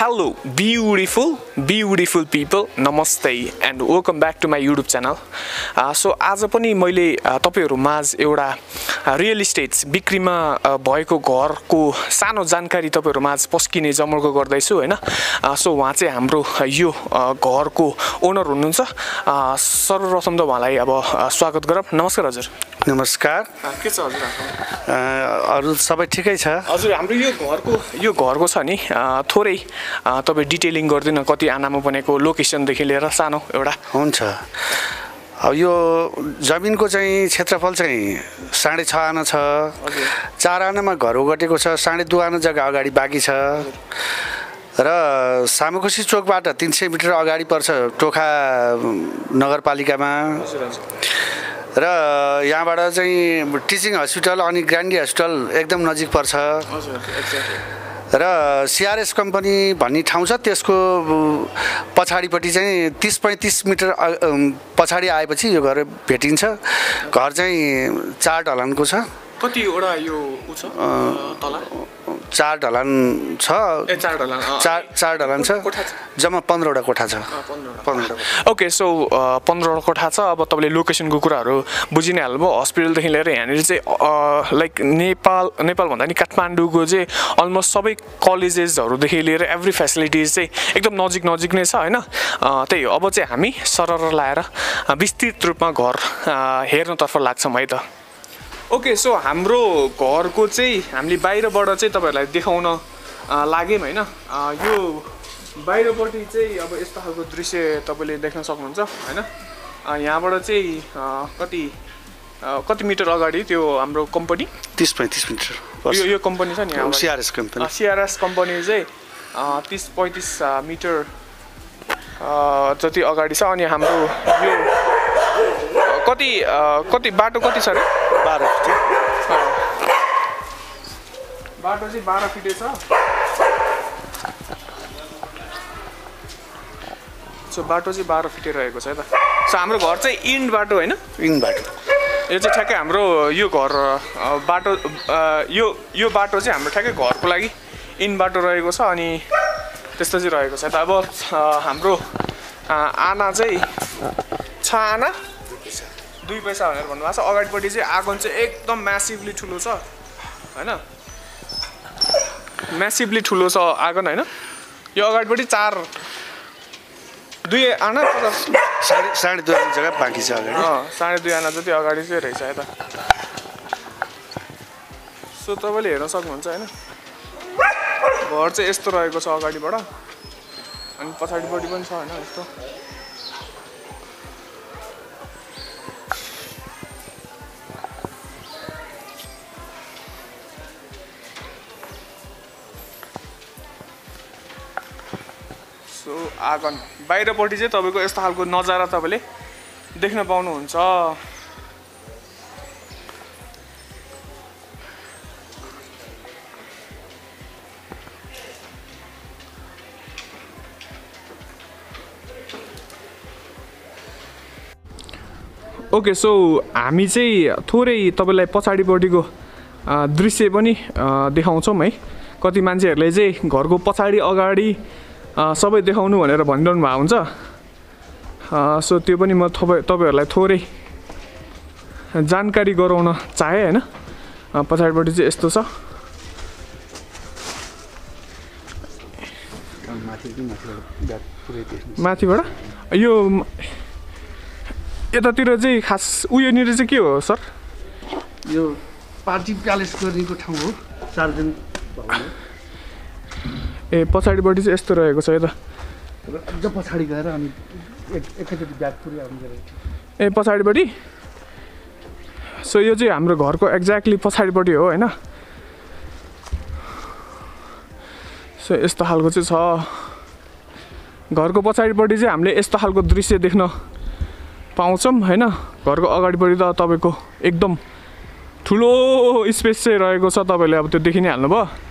Hello, beautiful, beautiful people. नमस्ते and welcome back to my YouTube channel so आज पनि मैले uh, तपाईँहरू माझ एउटा रियल इस्टेट्स बिक्रीमा uh, भएको घरको सानो जानकारी तपाईँहरू माझ पस्किने जमर्को गर्दैछु होइन? सो उहाँ चाहिँ हाम्रो यो uh, घरको ओनर हुनुहुन्छ। Uh, सर्वप्रथम त उहाँलाई अब uh, स्वागत गरौँ। नमस्कार हजुर। नमस्कार। के छ हजुर अरू सबै ठिकै छ? हजुर हाम्रो यो घरको यो घरको छ नि थोरै तपाईँ डिटेलिङ गरिदिनु कति आनामा बनेको लोकेसनदेखि लिएर सानो एउटा। हुन्छ। अब यो जमिनको चाहिँ क्षेत्रफल चाहिँ साढे छ आना छ। चार आनामा घर ओगटेको छ साढे दुई आना जग्गा अगाडि बाँकी छ। र सामुखुसी चोकबाट तिन सय मिटर अगाडि पर्छ टोखा नगरपालिकामा। र यहाँबाट चाहिँ टिचिङ हस्पिटल अनि ग्रान्डी हस्पिटल एकदम नजिक पर्छ। र सिआरएस कम्पनी भन्ने ठाउँ छ त्यसको पछाडिपट्टि चाहिँ तिस पैँतिस मिटर पछाडि आएपछि यो घर भेटिन्छ। घर चाहिँ चार ढलानको छ। कतिवटा यो ऊ छ? चार ढलान छ। ए चार। चार चार ढलान छ? जम्मा पन्ध्रवटा कोठा छ। पन्ध्रवटा। ओके सो पन्ध्रवटा कोठा छ। अब तपाईँले लोकेसनको कुराहरू बुझि नै हाल्नुभयो। हस्पिटलदेखि लिएर यहाँनिर चाहिँ लाइक नेपाल नेपाल भन्दा नि काठमाडौँको चाहिँ अलमोस्ट सबै कलेजेसहरूदेखि लिएर एभ्री फेसिलिटिज चाहिँ एकदम नजिक नजिक नै छ होइन? अँ, त्यही हो। अब चाहिँ हामी सरर लाएर विस्तृत रूपमा घर हेर्नतर्फ लाग्छौँ है त। ओके सो हाम्रो घरको चाहिँ हामीले बाहिरबाट चाहिँ तपाईँहरूलाई देखाउन लाग्यौँ होइन? यो बाहिरपट्टि चाहिँ अब यस्तो खालको दृश्य तपाईँले देख्न सक्नुहुन्छ होइन? यहाँबाट चाहिँ कति कति मिटर अगाडि त्यो हाम्रो कम्पनी तिस पैँतिस मिटर यो यो कम्पनी छ नि सिआरएस कम्पनी सिआरएस कम्पनी चाहिँ तिस पैँतिस मिटर जति अगाडि छ। अनि हाम्रो यो कति कति बाटो कति छ अरे? बाटो चाहिँ बाह्र फिटे छ। सो बाटो चाहिँ बाह्र फिटे रहेको छ है त। सो हाम्रो घर चाहिँ इन्ड बाटो होइन? इन बाटो। यो चाहिँ ठ्याक्कै हाम्रो यो घर बाटो यो यो बाटो चाहिँ हाम्रो ठ्याक्कै घरको लागि इन बाटो रहेको छ अनि त्यस्तो चाहिँ रहेको छ त। अब हाम्रो आना चाहिँ छ आना। दुई पैसा भनेर भन्नुभएको छ। अगाडिपट्टि चाहिँ आँगन चाहिँ एकदम म्यासिभली ठुलो छ। होइन? म्यासिभली ठुलो छ आँगन होइन? यो अगाडिपट्टि चार दुई आना साढे साढे दुई जग्गा बाँकी छ अगाडि। साढे दुई आना जति अगाडि चाहिँ रहेछ यता। सो तपाईँले हेर्न सक्नुहुन्छ होइन? घर चाहिँ यस्तो रहेको छ अगाडिबाट। अनि पछाडिपट्टि पनि छ होइन? यस्तो। आँगन। बाहिरपट्टि चाहिँ तपाईँको यस्तो खालको नजारा तपाईँले देख्न पाउनुहुन्छ। ओके सो हामी चाहिँ थोरै तपाईँलाई पछाडिपट्टिको दृश्य पनि देखाउँछौँ है। कति मान्छेहरूले चाहिँ घरको पछाडि अगाडि सबै देखाउनु भनेर भनिरहनु भएको हुन्छ। सो त्यो पनि म तपाईँ तपाईँहरूलाई थोरै जानकारी गराउन चाहेँ होइन? पछाडिपट्टि चाहिँ यस्तो छ। माथिबाट? यो यतातिर चाहिँ खास उयोनिर चाहिँ के हो सर? यो पार्टी प्यालेस गर्नेको ठाउँ हो हो। ए पछाडिपट्टि चाहिँ यस्तो रहेको छ यता र अझ पछाडि गएर अनि एक एकैचोटि ब्याग पुऱ्याउनु ए पछाडिपट्टि सो यो चाहिँ हाम्रो घरको एक्ज्याक्टली पछाडिपट्टि हो होइन? सो यस्तो खालको चाहिँ छ। घरको पछाडिपट्टि चाहिँ हामीले यस्तो खालको दृश्य देख्न पाउँछौँ होइन? घरको अगाडिपट्टि त तपाईँको एकदम ठुलो स्पेस चाहिँ रहेको छ तपाईँले अब त्यो देखि नै हाल्नुभयो।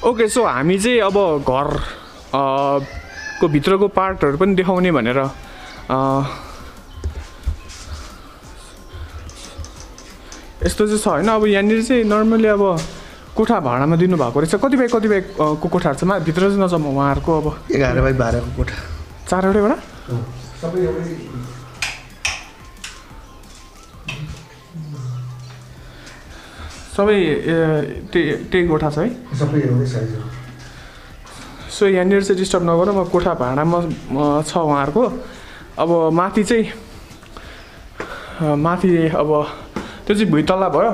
ओके सो हामी चाहिँ अब घर को भित्रको पार्टहरू पनि देखाउने भनेर यस्तो चाहिँ छ होइन। अब यहाँनिर चाहिँ नर्मली अब कोठा भाडामा दिनुभएको रहेछ। कतिपय को कोठाहरू छ? भित्र चाहिँ नजाउँ उहाँहरूको अब। एघार बाई बाह्रको कोठा। चारवटैबाट? सबै त्यही त्यही कोठा छ है? सबै सो यहाँनिर चाहिँ डिस्टर्ब नगरौँ अब कोठा भाडामा छ उहाँहरूको। अब माथि चाहिँ माथि अब त्यो चाहिँ भुइँ तल्ला भयो।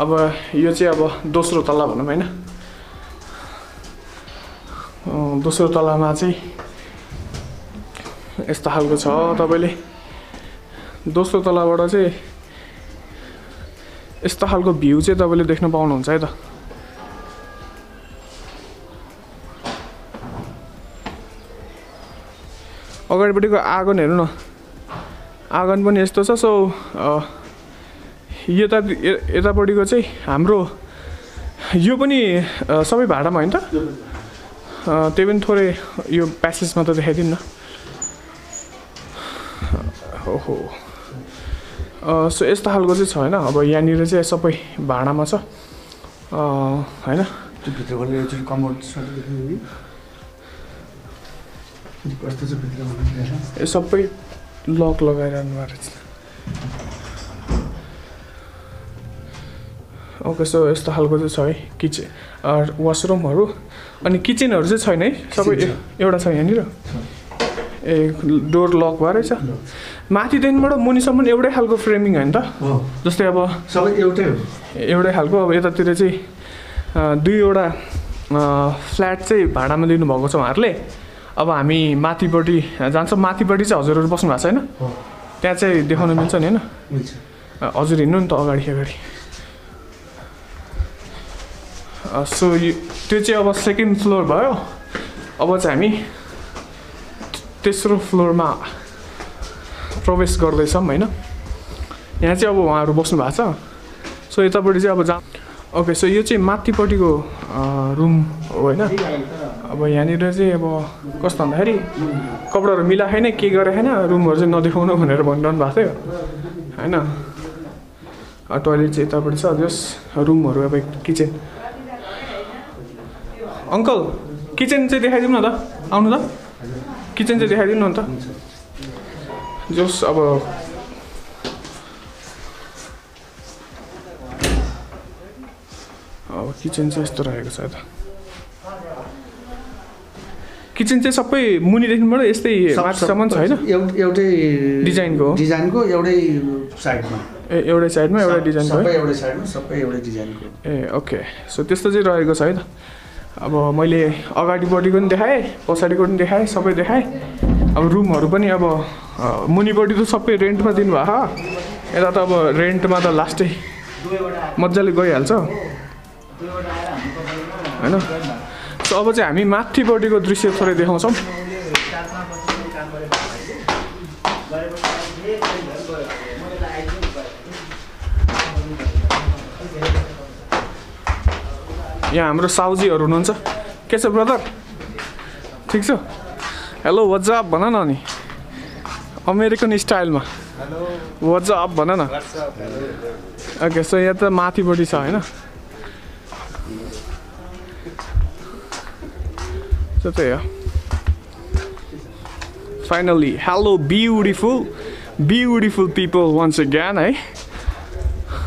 अब यो चाहिँ अब दोस्रो तल्ला भनौँ होइन। दोस्रो तल्लामा चाहिँ यस्तो खालको छ तपाईँले। दोस्रो तल्लाबाट चाहिँ यस्तो खालको भ्यू चाहिँ तपाईँले देख्न पाउनुहुन्छ है त। अगाडिपट्टिको आँगन हेर्नु न। आँगन पनि यस्तो छ सो यता यतापट्टिको चाहिँ हाम्रो यो पनि सबै भाडामा होइन त? त्यही पनि थोरै यो प्यासेजमा त देखाइदिनु न। ओहो सो यस्तो खालको चाहिँ छ होइन अब यहाँनिर चाहिँ सबै भाडामा छ। होइन? यो सबै लक लगाइरहनु भएको रहेछ। ओके सो यस्तो खालको चाहिँ छ है किचन वासरुमहरू। अनि किचनहरू चाहिँ छैन है? सबै एउटा छ यहाँनिर। ए डोर लक भएर रहेछ। माथिदेखिबाट मुनिसम्म एउटै खालको फ्रेमिङ होइन त। जस्तै अब सबै एउटै हो। एउटै खालको अब यतातिर चाहिँ दुईवटा फ्ल्याट चाहिँ भाडामा लिनुभएको छ उहाँहरूले। अब हामी माथिपट्टि जान्छौँ। माथिपट्टि चाहिँ हजुरहरू बस्नु भएको छैन हो त्यहाँ चाहिँ देखाउनु मिल्छ नि होइन? हजुर हिँड्नु नि त अगाडि अगाडि। सो यो त्यो चाहिँ अब सेकेन्ड फ्लोर भयो। अब चाहिँ हामी तेस्रो फ्लोरमा प्रवेश गर्दैछौँ होइन? यहाँ चाहिँ अब उहाँहरू बस्नु भएको छ सो यतापट्टि चाहिँ अब जहाँ ओके सो यो चाहिँ माथिपट्टिको रुम हो होइन? अब यहाँनिर चाहिँ अब कस्तो भन्दाखेरि कपडाहरू मिलाएको छैन के गरेको छैन रुमहरू चाहिँ नदेखाउनु भनेर भनिरहनु भएको थियो होइन? टोइलेट चाहिँ यतापट्टि छ जस रुमहरू अब किचन अङ्कल किचन चाहिँ देखाइदिउँ न त। आउनु त। किचन चाहिँ देखाइदिनु न त जोस् अब अब किचन चाहिँ यस्तो रहेको छ यता किचन चाहिँ सबै मुनिदेखिबाट यस्तै माथिसम्म छ होइन? एउट- डिजाइनको? डिजाइनको एउटै साइडमा। ए एउटै साइडमा एउटै डिजाइनको एउटै साइडमा सबै एउटै डिजाइनको। ए ओके। सो त्यस्तो चाहिँ रहेको छ है त। अब मैले अगाडिपट्टिको पनि देखाएँ पछाडिको पनि देखाएँ सबै देखाएँ। अब रुमहरू पनि अब मुनिपट्टि त सबै रेन्टमा दिनुभएको यता त अब रेन्टमा त लास्टै मजाले गइहाल्छ। होइन? सो अब चाहिँ हामी माथिपट्टिको दृश्य थोरै देखाउँछौँ। यहाँ हाम्रो साउजीहरू हुनुहुन्छ। के छ ब्रदर ठिक छ? हेलो वाट्सएप भन न अनि। अमेरिकन स्टाइलमा। वाट्सएप भन न। ओके सो यहाँ त माथिपट्टि छ होइन? त्यही हो। Finally hello beautiful beautiful people once ज्ञान है?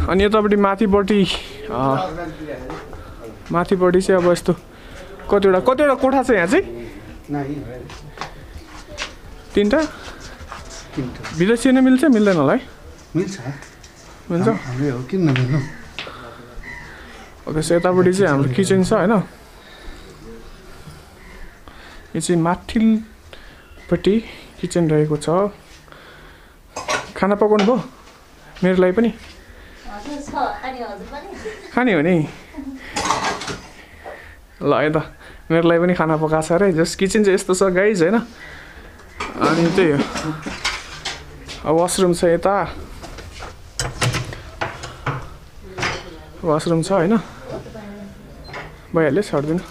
अनि यतापट्टि माथिपट्टि अँ, माथिपट्टि चाहिँ अब यस्तो कतिवटा कतिवटा कोठा छ यहाँ चाहिँ? नाही तिनवटा भित्र छिर्न मिल्छ मिल्दैन होला है? मिल्छ। मिल्छ? हाम्रै हो किन नमिल्नु ओके सो यतापट्टि चाहिँ हाम्रो किचन छ होइन? यो चाहिँ माथिल्पट्टि किचन रहेको छ। खाना पकाउनु भयो मेरो लागि पनि? हजुर छ। अनि हजुर पनि? खाने हो नि? ल यता मेरो लागि पनि खाना पकाएको छ अरे। जस किचन चाहिँ यस्तो छ गाइज होइन? अनि त्यही हो। वासरुम छ यता। वासरुम छ होइन? भइहाल्यो छरिदिनु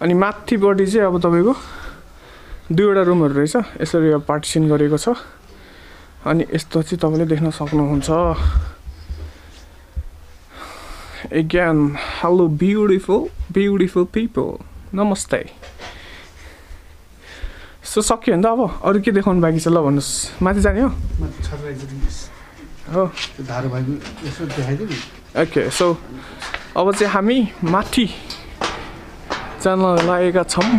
अनि माथिपट्टि चाहिँ अब तपाईँको दुईवटा रुमहरू रहेछ। यसरी अब पार्टिसन गरेको छ। अनि यस्तो चाहिँ तपाईँले देख्न सक्नुहुन्छ। Again, hello beautiful, beautiful people. नमस्ते सो सक्यो भने त अब अरू के देखाउनु बाँकी छ ल भन्नुहोस् माथि जाने हो ओके सो अब चाहिँ हामी माथि जान लागेका छौँ।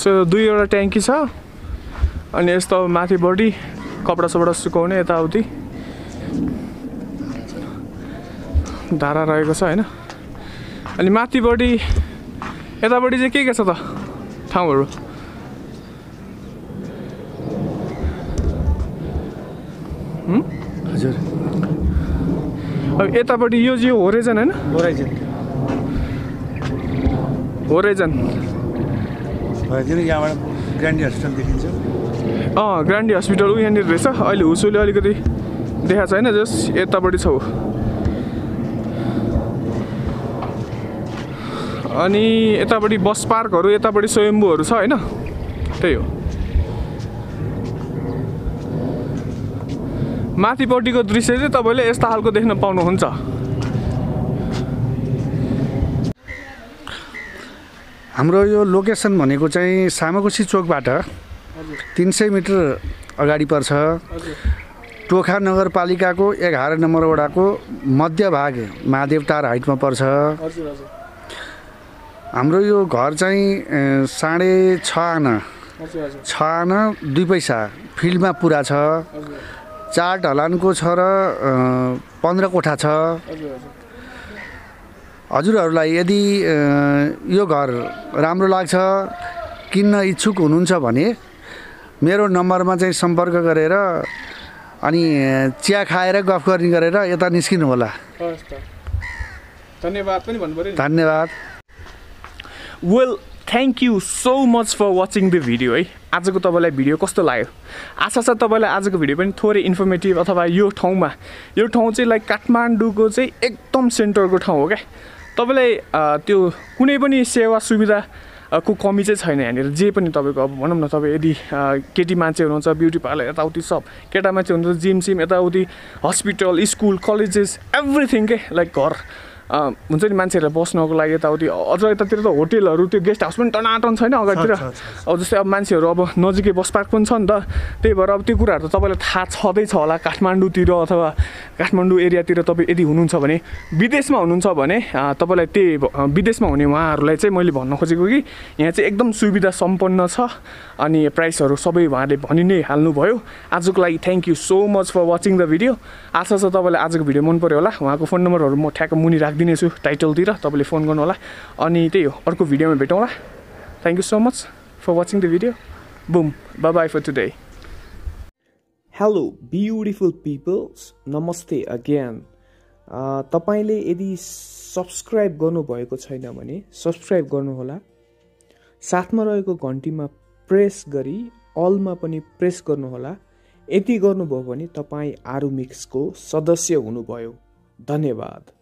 सो दुईवटा ट्याङ्की छ। अनि यस्तो माथि बडी कपडा सपडा सुकाउने यताउति। धारा रहेको छ होइन? अनि माथिपट्टि यतापट्टि चाहिँ के के छ त? ठाउँहरू? हजुर। अब यतापट्टि यो चाहिँ होरेजन होइन? बोराइदिनु होरेजन। भइदिनु यहाँबाट ग्रान्डी हस्पिटल देखिन्छ। अँ ग्रान्डी हस्पिटल ऊ यहाँनिर रहेछ। अहिले हुसुले अलिकति देखाएको छैन जस यतापट्टि छ अनि यतापट्टि बस पार्कहरू यतापट्टि स्वयम्भूहरू छ होइन? त्यही हो। माथिपट्टिको दृश्य चाहिँ तपाईँले यस्ता खालको देख्न पाउनुहुन्छ। हाम्रो यो लोकेसन भनेको चाहिँ सामाकोसी चोकबाट तिन सय मिटर अगाडि पर्छ। टोखा नगरपालिकाको एघार नम्बर वडाको भाग महादेवटार हाइटमा पर्छ। हाम्रो यो घर चाहिँ साढे छ आना। छ आना दुई पैसा। फिल्डमा पुरा छ। चार ढलानको छ र पन्ध्र कोठा छ। हजुर हजुर हजुरहरूलाई यदि यो घर राम्रो लाग्छ किन्न इच्छुक हुनुहुन्छ भने मेरो नम्बरमा चाहिँ सम्पर्क गरेर अनि चिया खाएर गफ गर्ने गरेर यता निस्किनु होला। धन्यवाद पनि भन्नु धन्यवाद। Well thank you so much for watching the video है। आजको तपाईँलाई भिडियो कस्तो लाग्यो? आशा छ तपाईँलाई आजको भिडियो पनि थोरै इन्फर्मेटिभ अथवा यो ठाउँमा यो ठाउँ चाहिँ लाइक काठमाडौँको चाहिँ एकदम सेन्टरको ठाउँ हो क्या। तपाईँलाई त्यो कुनै पनि सेवा सुविधा को कमी चाहिँ छैन यहाँनिर। जे पनि तपाईँको अब भनौँ न तपाईँ यदि केटी मान्छे हुनुहुन्छ ब्युटी पार्लर यताउति सब केटा मान्छे हुनुहुन्छ जिम सिम यताउति हस्पिटल स्कुल कलेजेस एभ्रिथिङ के लाइक घर। हुन्छ नि मान्छेहरूलाई बस्नको लागि यताउति अझ यतातिर त होटेलहरू त्यो गेस्ट हाउस पनि टनाटन छैन अगाडितिर। अब जस्तै अब मान्छेहरू अब नजिकै बस पार्क पनि छ नि त त्यही भएर अब त्यो कुराहरू त तपाईँलाई थाहा छँदैछ होला। काठमाडौँतिर अथवा काठमाडौँ एरियातिर तपाईँ यदि हुनुहुन्छ भने विदेशमा हुनुहुन्छ भने तपाईँलाई त्यही विदेशमा हुने उहाँहरूलाई चाहिँ मैले भन्न खोजेको कि यहाँ चाहिँ एकदम सुविधा सम्पन्न छ अनि प्राइसहरू सबै उहाँले भनि नै हाल्नुभयो। आजको लागि thank you so much for watching the video आशा छ तपाईँलाई आजको भिडियो मन पऱ्यो होला। उहाँको फोन नम्बरहरू म ठ्याक्क मुनि राखिदिनेछु टाइटलतिर तपाईँले फोन गर्नु होला अनि त्यही हो अर्को भिडियोमा भेटौँला so much for watching the video. Boom. Bye bye for today. Hello, beautiful peoples. Namaste again. Uh, तपाईँले यदि सब्सक्राइब गर्नुभएको छैन भने सब्सक्राइब गर्नुहोला साथमा रहेको घन्टीमा प्रेस गरी अलमा पनि प्रेस गर्नुहोला यति गर्नुभयो भने तपाईँ आरु मिक्सको सदस्य हुनुभयो धन्यवाद